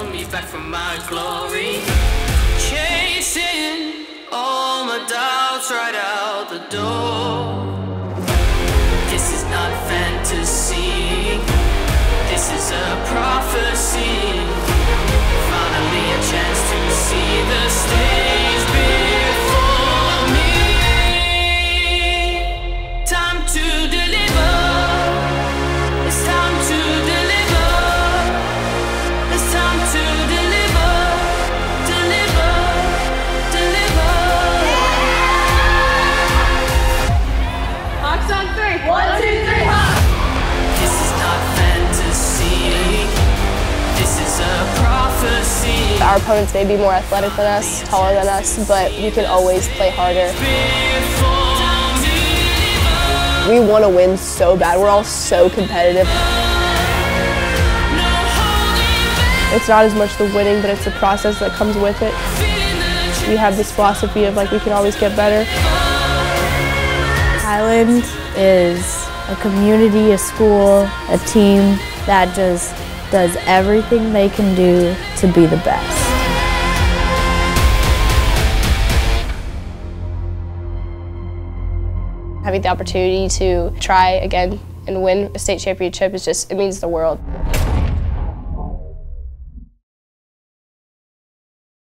for my glory. Chasing all my doubts right out the door. This is not fantasy. This is a prophecy. Finally, a chance to see the stage before me. Time to Our opponents may be more athletic than us, taller than us, but we can always play harder. We want to win so bad. We're all so competitive. It's not as much the winning, but it's the process that comes with it. We have this philosophy of like we can always get better. Hiland is a community, a school, a team that just does everything they can do to be the best. Having the opportunity to try again and win a state championship is just, it means the world.